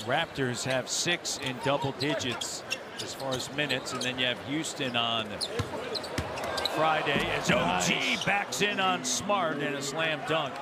Raptors have six in double digits as far as minutes, and then you have Houston on Friday as OG backs in on Smart and a slam dunk.